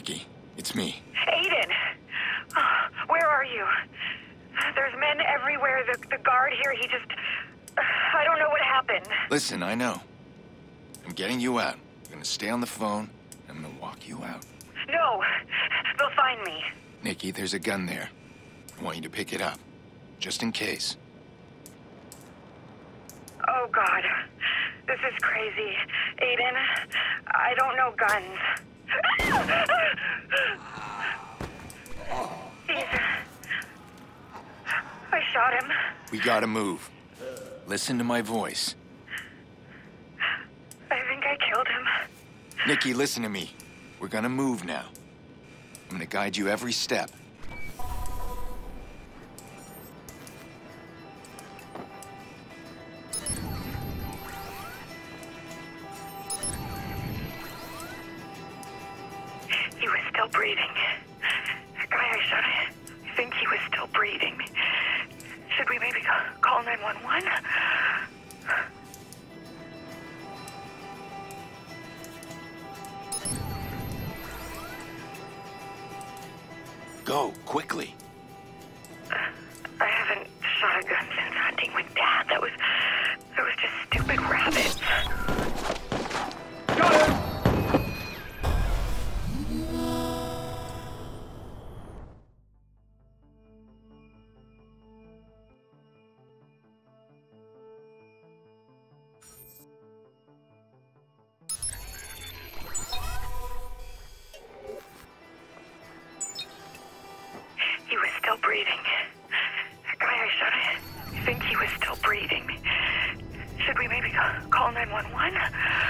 Nicky, it's me. Aiden! Oh, where are you? There's men everywhere. The, the guard here, he just. Uh, I don't know what happened. Listen, I know. I'm getting you out. I'm gonna stay on the phone. I'm gonna walk you out. No! They'll find me. Nicky, there's a gun there. I want you to pick it up. Just in case. Oh, God. This is crazy. Aiden, I don't know guns. I shot him. We gotta move. Listen to my voice. I think I killed him. Nicky, listen to me. We're gonna move now. I'm gonna guide you every step. Breathing. Shot, I think he was still breathing. Should we maybe call 911? Go, quickly. Call 911?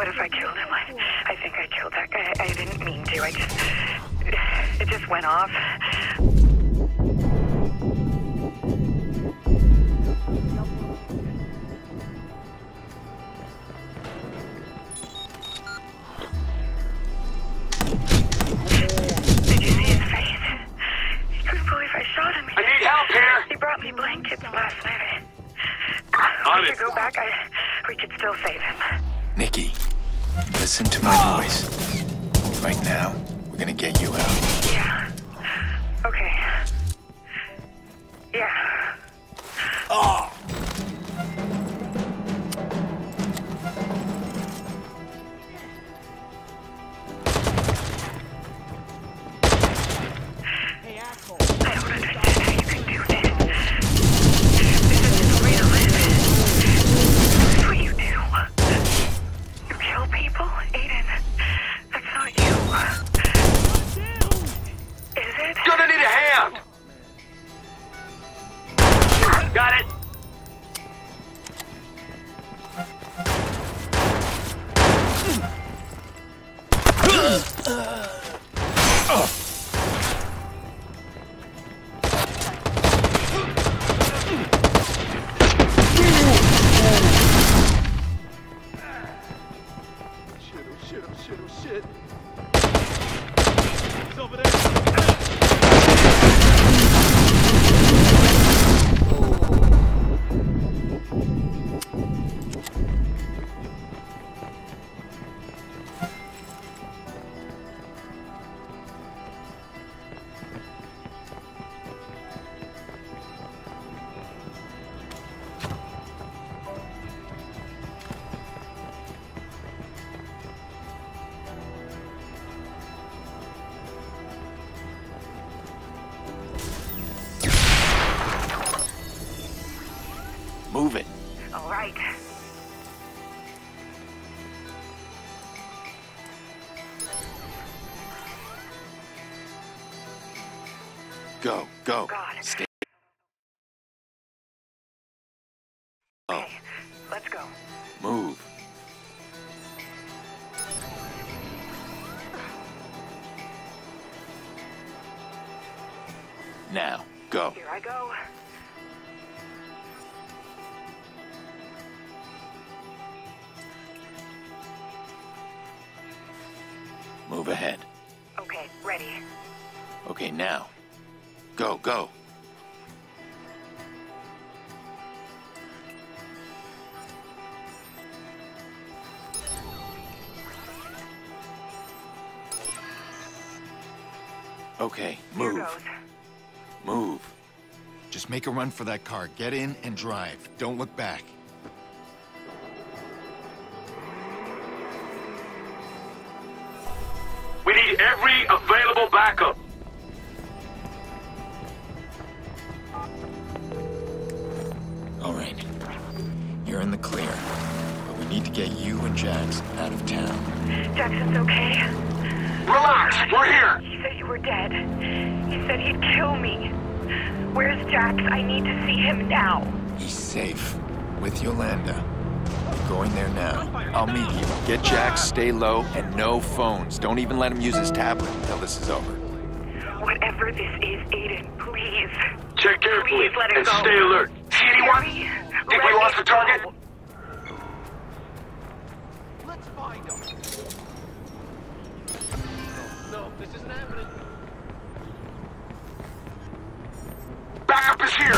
What if I killed him? I, I think I killed that guy. I didn't mean to. I just. It just went off. Did you see his face? He couldn't believe I shot him. I need help here. He brought me blankets last night. On We it. could go back. I, we could still save him. Nicky, listen to my voice. Right now, we're gonna get you out. Shit, oh shit, oh shit, oh shit. He's over there. Go, go. God. Stay. Okay, oh. let's go. Move. Now, go. Here I go. Move ahead. Okay, ready. Okay, now. Go, go. Okay, move. Move. Just make a run for that car. Get in and drive. Don't look back. Available backup. All right. You're in the clear. But we need to get you and Jax out of town. Jackson's okay? Relax, we're here. He said you were dead. He said he'd kill me. Where's Jax? I need to see him now. He's safe. With Yolanda. I'm going there now. I'll meet you. Get Jack, stay low, and no phones. Don't even let him use his tablet until this is over. Whatever this is, Aiden, please. Check carefully Please let it and go. stay alert. See anyone? Harry, Think we let lost the target? go. Let's find him. No, this isn't happening. Backup is here.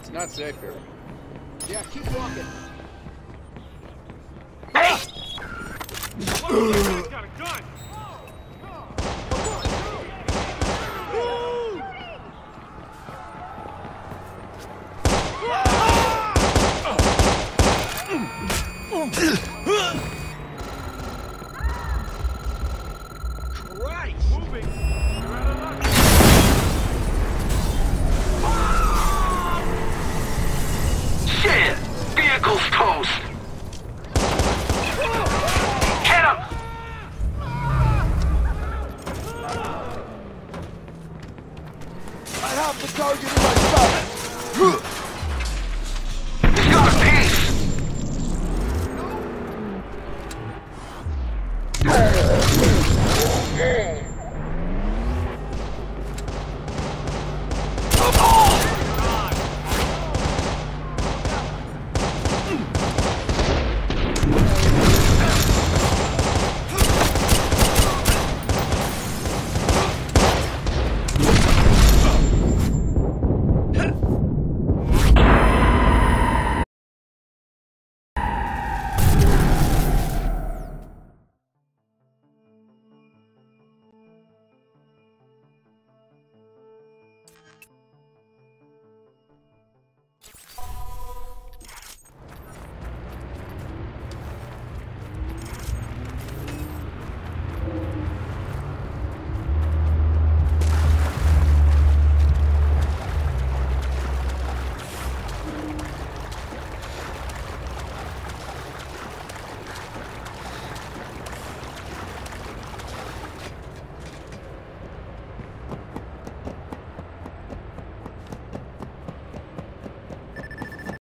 It's not safe here. Yeah, keep walking. Hey!